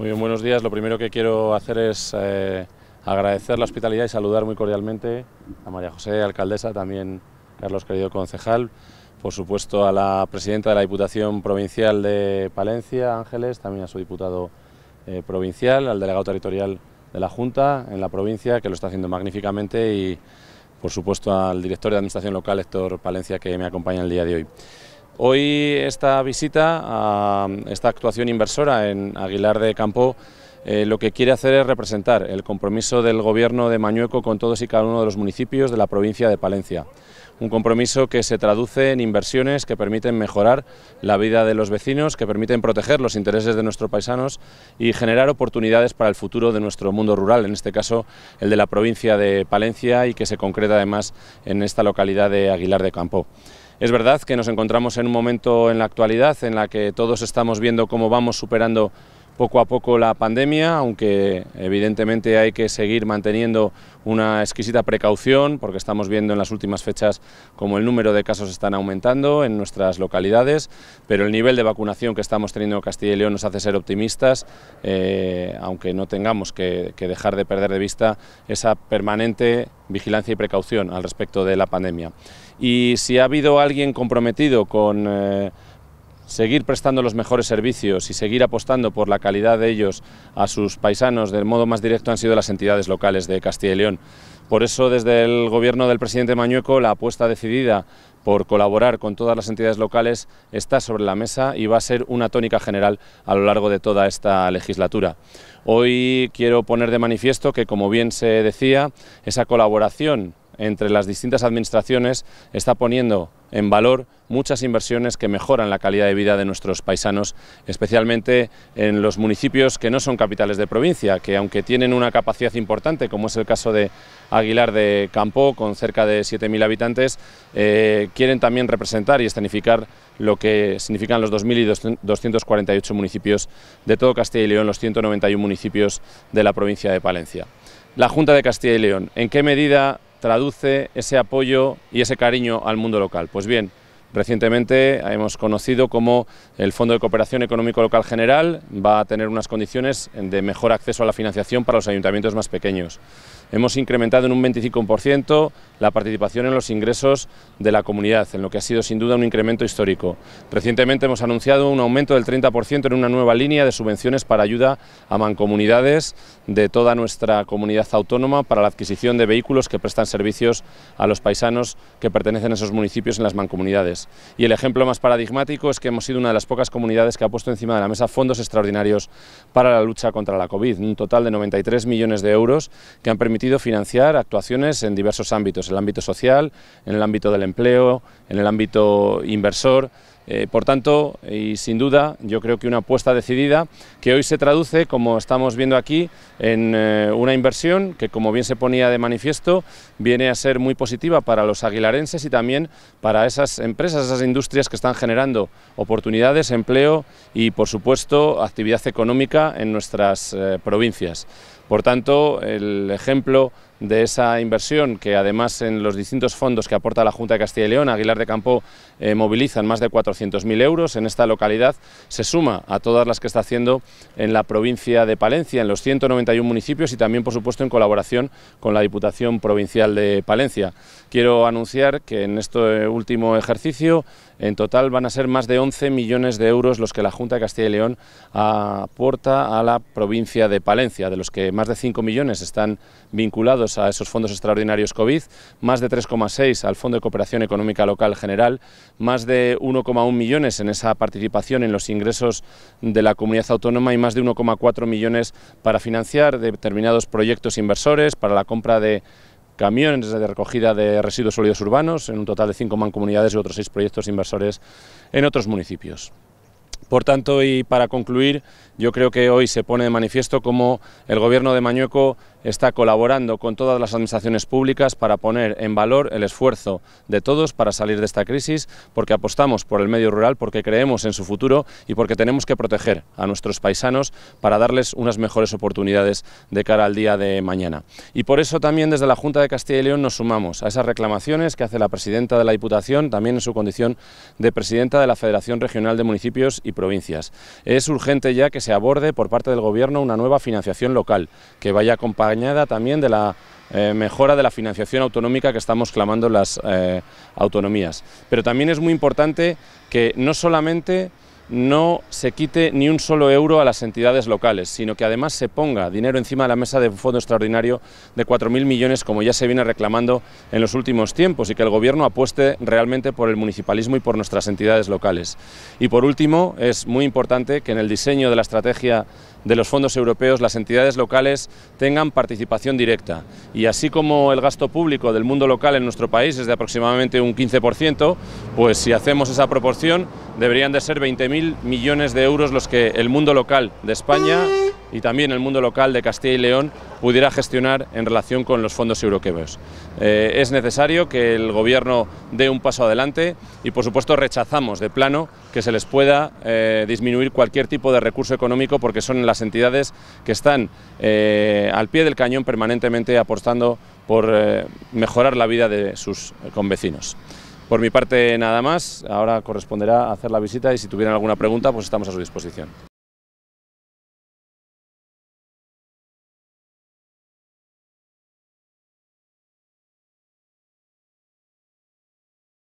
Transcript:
Muy bien, buenos días. Lo primero que quiero hacer es eh, agradecer la hospitalidad y saludar muy cordialmente a María José, alcaldesa, también Carlos, querido concejal, por supuesto a la presidenta de la Diputación Provincial de Palencia, Ángeles, también a su diputado eh, provincial, al delegado territorial de la Junta en la provincia, que lo está haciendo magníficamente, y por supuesto al director de Administración Local, Héctor Palencia, que me acompaña el día de hoy. Hoy esta visita, a esta actuación inversora en Aguilar de Campo, eh, lo que quiere hacer es representar el compromiso del Gobierno de Mañueco con todos y cada uno de los municipios de la provincia de Palencia. Un compromiso que se traduce en inversiones que permiten mejorar la vida de los vecinos, que permiten proteger los intereses de nuestros paisanos y generar oportunidades para el futuro de nuestro mundo rural, en este caso el de la provincia de Palencia y que se concreta además en esta localidad de Aguilar de Campo. Es verdad que nos encontramos en un momento en la actualidad en la que todos estamos viendo cómo vamos superando poco a poco la pandemia, aunque evidentemente hay que seguir manteniendo una exquisita precaución, porque estamos viendo en las últimas fechas cómo el número de casos están aumentando en nuestras localidades, pero el nivel de vacunación que estamos teniendo en Castilla y León nos hace ser optimistas, eh, aunque no tengamos que, dejar de perder de vista esa permanente vigilancia y precaución al respecto de la pandemia. Y si ha habido alguien comprometido con... Eh, seguir prestando los mejores servicios y seguir apostando por la calidad de ellos a sus paisanos del modo más directo han sido las entidades locales de Castilla y León. Por eso, desde el gobierno del presidente Mañueco, la apuesta decidida por colaborar con todas las entidades locales está sobre la mesa y va a ser una tónica general a lo largo de toda esta legislatura. Hoy quiero poner de manifiesto que, como bien se decía, esa colaboración entre las distintas administraciones está poniendo en valor muchas inversiones que mejoran la calidad de vida de nuestros paisanos, especialmente en los municipios que no son capitales de provincia, que aunque tienen una capacidad importante, como es el caso de Aguilar de Campo, con cerca de 7.000 habitantes, eh, quieren también representar y escenificar lo que significan los 2.248 municipios de todo Castilla y León, los 191 municipios de la provincia de Palencia. La Junta de Castilla y León, ¿en qué medida traduce ese apoyo y ese cariño al mundo local? Pues bien, Recientemente hemos conocido cómo el Fondo de Cooperación Económico Local General va a tener unas condiciones de mejor acceso a la financiación para los ayuntamientos más pequeños. Hemos incrementado en un 25% la participación en los ingresos de la comunidad, en lo que ha sido sin duda un incremento histórico. Recientemente hemos anunciado un aumento del 30% en una nueva línea de subvenciones para ayuda a mancomunidades de toda nuestra comunidad autónoma para la adquisición de vehículos que prestan servicios a los paisanos que pertenecen a esos municipios en las mancomunidades. Y el ejemplo más paradigmático es que hemos sido una de las pocas comunidades que ha puesto encima de la mesa fondos extraordinarios para la lucha contra la COVID, un total de 93 millones de euros que han permitido financiar actuaciones en diversos ámbitos, en el ámbito social, en el ámbito del empleo, en el ámbito inversor, eh, por tanto, y sin duda, yo creo que una apuesta decidida que hoy se traduce, como estamos viendo aquí, en eh, una inversión que, como bien se ponía de manifiesto, viene a ser muy positiva para los aguilarenses y también para esas empresas, esas industrias que están generando oportunidades, empleo y, por supuesto, actividad económica en nuestras eh, provincias. Por tanto, el ejemplo de esa inversión, que además en los distintos fondos que aporta la Junta de Castilla y León, Aguilar de Campo eh, movilizan más de 400.000 euros en esta localidad, se suma a todas las que está haciendo en la provincia de Palencia, en los 191 municipios y también, por supuesto, en colaboración con la Diputación Provincial de Palencia. Quiero anunciar que en este último ejercicio, en total van a ser más de 11 millones de euros los que la Junta de Castilla y León aporta a la provincia de Palencia, de los que más de 5 millones están vinculados a esos fondos extraordinarios COVID, más de 3,6 al Fondo de Cooperación Económica Local General, más de 1,1 millones en esa participación en los ingresos de la comunidad autónoma y más de 1,4 millones para financiar determinados proyectos inversores, para la compra de camiones de recogida de residuos sólidos urbanos, en un total de cinco mancomunidades y otros seis proyectos inversores en otros municipios. Por tanto, y para concluir, yo creo que hoy se pone de manifiesto cómo el Gobierno de Mañueco está colaborando con todas las administraciones públicas para poner en valor el esfuerzo de todos para salir de esta crisis, porque apostamos por el medio rural, porque creemos en su futuro y porque tenemos que proteger a nuestros paisanos para darles unas mejores oportunidades de cara al día de mañana. Y por eso también desde la Junta de Castilla y León nos sumamos a esas reclamaciones que hace la presidenta de la Diputación, también en su condición de presidenta de la Federación Regional de Municipios y Provincias. Es urgente ya que se aborde por parte del Gobierno una nueva financiación local, que vaya acompañada también de la eh, mejora de la financiación autonómica que estamos clamando las eh, autonomías. Pero también es muy importante que no solamente no se quite ni un solo euro a las entidades locales, sino que además se ponga dinero encima de la mesa de un fondo extraordinario de 4.000 millones, como ya se viene reclamando en los últimos tiempos, y que el Gobierno apueste realmente por el municipalismo y por nuestras entidades locales. Y por último, es muy importante que en el diseño de la estrategia de los fondos europeos las entidades locales tengan participación directa. Y así como el gasto público del mundo local en nuestro país es de aproximadamente un 15%, pues si hacemos esa proporción deberían de ser 20.000 millones de euros los que el mundo local de España y también el mundo local de Castilla y León pudiera gestionar en relación con los fondos europeos. Eh, es necesario que el Gobierno dé un paso adelante y, por supuesto, rechazamos de plano que se les pueda eh, disminuir cualquier tipo de recurso económico porque son las entidades que están eh, al pie del cañón permanentemente apostando por mejorar la vida de sus convecinos. Por mi parte nada más, ahora corresponderá hacer la visita y si tuvieran alguna pregunta pues estamos a su disposición.